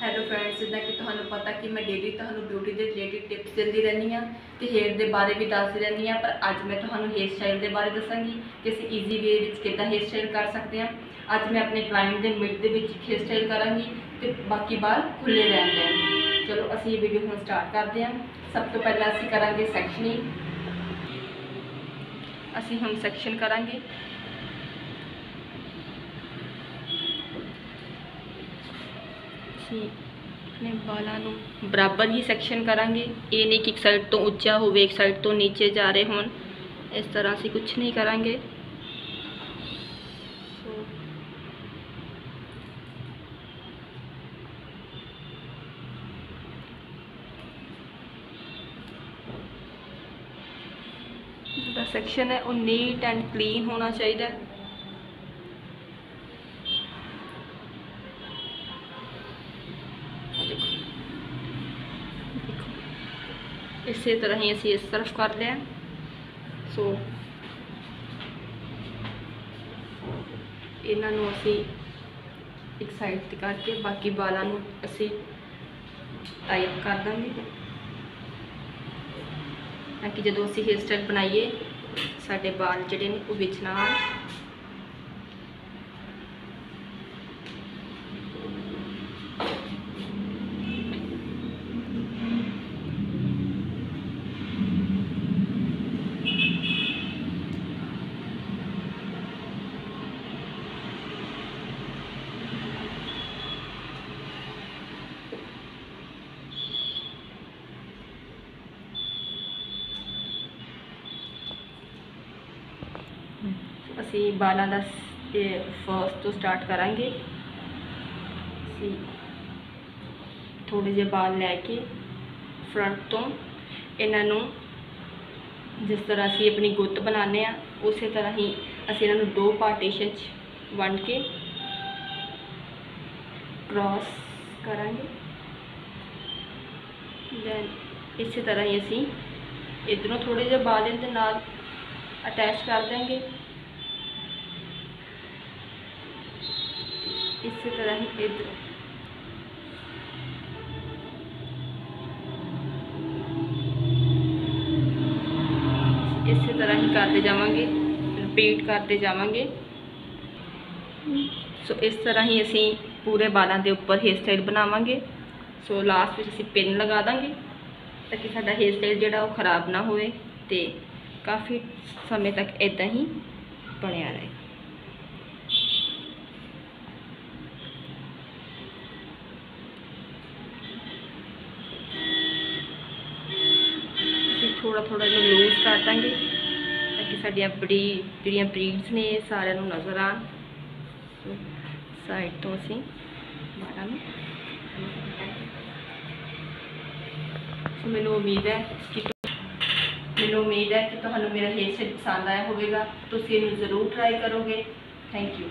Hello friends ਜਿੱਦਾਂ ਕਿ ਤੁਹਾਨੂੰ ਪਤਾ ਕਿ ਮੈਂ ਡੇਲੀ ਤੁਹਾਨੂੰ ਬਿਊਟੀ ਦੇ ਰਿਲੇਟਡ ਟਿਪਸ ਦਿੰਦੀ ਰਹਿੰਦੀ ਹਾਂ ਤੇ ਹੇਅਰ ਦੇ ਬਾਰੇ ਵੀ ਦੱਸਦੀ ਰਹਿੰਦੀ ਹਾਂ, ਪਰ ਅੱਜ ਮੈਂ ਤੁਹਾਨੂੰ ਹੇਅਰ ਸਟਾਈਲ ਦੇ ਬਾਰੇ ਦੱਸਾਂਗੀ ਕਿ ਅਸੀਂ ਈਜ਼ੀ ਵੇ ਵਿੱਚ ਕਿੱਦਾਂ ਹੇਅਰ ਸਟਾਈਲ ਕਰ ਸਕਦੇ ਹਾਂ। ਅੱਜ ਮੈਂ ਆਪਣੇ ਕਲਾਇੰਟ ਦੇ ਮਿਡ ਦੇ ਵਿੱਚ ਹੇਅਰ ਸਟਾਈਲ ਕਰਾਂਗੀ ਤੇ ਬਾਕੀ ਬਾਲ ਖੁੱਲੇ ਰਹਿੰਦੇ ਦੇਵਾਂਗੀ ਚਲੋ ਅਸੀਂ ਇਹ ਵੀਡੀਓ ਹੁਣ ਸਟਾਰਟ ਕਰਦੇ ਹਾਂ। ਸਭ ਤੋਂ ਪਹਿਲਾਂ ਅਸੀਂ ਕਰਾਂਗੇ ਸੈਕਸ਼ਨਿੰਗ ਅਸੀਂ ਹੁਣ ਸੈਕਸ਼ਨ ਕਰਾਂਗੇ। ਅਸੀਂ ਆਪਣੇ ਵਾਲਾਂ ਨੂੰ ਬਰਾਬਰ ਹੀ ਸੈਕਸ਼ਨ ਕਰਾਂਗੇ ਇਹ ਨਹੀਂ ਕਿ ਇੱਕ ਸਾਈਡ ਤੋਂ ਉੱਚਾ ਹੋਵੇ ਇੱਕ ਸਾਈਡ ਤੋਂ ਨੀਚੇ ਜਾ ਰਹੇ ਹੋਣ ਇਸ ਤਰ੍ਹਾਂ ਅਸੀਂ ਕੁਝ ਨਹੀਂ ਕਰਾਂਗੇ ਸੋ ਜਿਹੜਾ ਸੈਕਸ਼ਨ ਹੈ ਉਹ ਨੀਟ ਐਂਡ ਕਲੀਨ ਹੋਣਾ ਚਾਹੀਦਾ ਹੈ ਇਸੇ ਤਰ੍ਹਾਂ ਹੀ ਅਸੀਂ ਇਸ ਤਰਫ ਕਰ ਲਿਆ। ਸੋ ਇਹਨਾਂ ਨੂੰ ਅਸੀਂ ਇੱਕ ਸਾਈਡ ਤੇ ਕਰਕੇ ਬਾਕੀ ਬਾਲਾਂ ਨੂੰ ਅਸੀਂ ਟਾਈਪ ਕਰ ਦਾਂਗੇ। ਤਾਂ ਕਿ ਜਦੋਂ ਅਸੀਂ ਹੇਅਰ ਸਟਾਈਲ ਬਣਾਈਏ, ਸਾਡੇ ਵਾਲ ਜਿਹੜੇ ਨੇ ਉਹ ਵਿੱਚ ਨਾ ਆਉਣ। ਅਸੀਂ ਬਾਲਾਂ ਦਾ ਫਰਸਟ ਤੋਂ ਸਟਾਰਟ ਕਰਾਂਗੇ। ਅਸੀਂ ਥੋੜੇ ਜਿਹੇ ਬਾਲ ਲੈ ਕੇ ਫਰੰਟ ਤੋਂ ਇਹਨਾਂ ਨੂੰ ਜਿਸ ਤਰ੍ਹਾਂ ਅਸੀਂ ਆਪਣੀ ਗੁੱਤ ਬਣਾਉਂਦੇ ਆ ਉਸੇ ਤਰ੍ਹਾਂ ਹੀ ਅਸੀਂ ਇਹਨਾਂ ਨੂੰ ਦੋ ਪਾਰਟੀਸ਼ਨ 'ਚ ਵੰਡ ਕੇ ਕ੍ਰਾਸ ਕਰਾਂਗੇ। ਦੈਨ ਇਸੇ ਤਰ੍ਹਾਂ ਹੀ ਅਸੀਂ ਇਧਰੋਂ ਥੋੜੇ ਜਿਹੇ ਬਾਲ ਦੇ ਨਾਲ ਅਟੈਚ ਕਰ ਦਾਂਗੇ ਇਸੇ ਤਰ੍ਹਾਂ ਹੀ ਇਧਰ ਇਸੇ ਤਰ੍ਹਾਂ ਹੀ ਕਰਦੇ ਜਾਵਾਂਗੇ ਰਿਪੀਟ ਕਰਦੇ ਜਾਵਾਂਗੇ ਸੋ ਇਸ ਤਰ੍ਹਾਂ ਹੀ ਅਸੀਂ ਪੂਰੇ ਵਾਲਾਂ ਦੇ ਉੱਪਰ ਹੇਅਰ ਸਟਾਈਲ ਬਣਾਵਾਂਗੇ ਸੋ ਲਾਸਟ ਵਿੱਚ ਅਸੀਂ ਪਿੰਨ ਲਗਾ ਦਾਂਗੇ ਤਾਂ ਕਿ ਸਾਡਾ ਹੇਅਰ ਸਟਾਈਲ ਜਿਹੜਾ ਉਹ ਖਰਾਬ ਨਾ ਹੋਵੇ ਤੇ ਕਾਫੀ ਸਮੇਂ ਤੱਕ ਇਦਾਂ ਹੀ ਬਣਿਆ ਰਹੇ ਥੋੜਾ ਥੋੜਾ ਇਹਨੂੰ ਲੂਜ਼ ਕਰ ਦਾਂਗੇ ਤਾਂ ਕਿ ਸਾਡੀਆਂ ਬੜੀ ਜਿਹੜੀਆਂ ਬਰੀਡਸ ਨੇ ਇਹ ਸਾਰਿਆਂ ਨੂੰ ਨਜ਼ਰ ਆਣ। ਸਾਈਡ ਤੋਂ ਅਸੀਂ ਬਾਰਾਂ ਨੂੰ ਸੋ, ਮੈਨੂੰ ਉਮੀਦ ਹੈ ਕਿ ਮੈਨੂੰ ਉਮੀਦ ਹੈ ਕਿ ਤੁਹਾਨੂੰ ਮੇਰਾ ਹੇਅਰ ਸਟਾਈਲ ਪਸੰਦ ਆਇਆ ਹੋਵੇਗਾ। ਤੁਸੀਂ ਇਹਨੂੰ ਜ਼ਰੂਰ ਟਰਾਈ ਕਰੋਗੇ। Thank you